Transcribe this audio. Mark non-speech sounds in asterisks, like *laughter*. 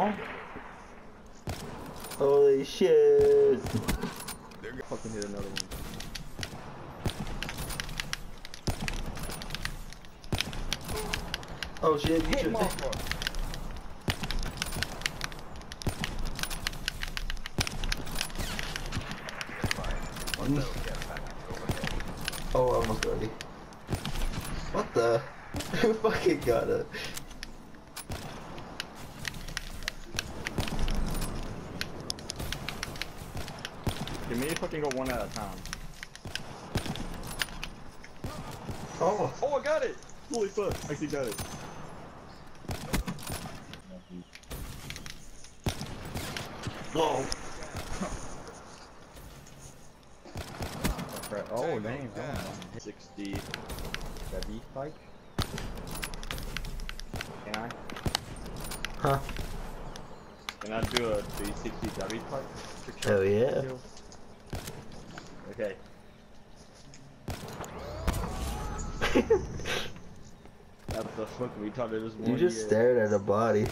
Oh. Holy shit. Fucking hit another one. Oh shit, you Hit should motherfucker. Oh, I almost got it. What the? Oh, *laughs* Who fucking got it? You may fucking go one at a time. Oh, Oh, I got it! Holy fuck, I actually got it. no. Oh, dang, oh, 60 heavy spike. Can I? Huh? Can I do a 360 W spike? Hell yeah. Okay. *laughs* That's the fuck we this You just stared at a body.